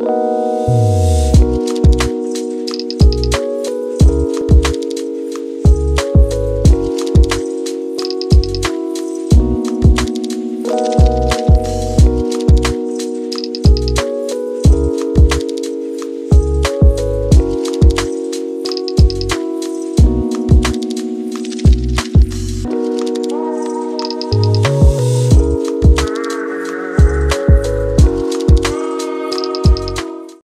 Música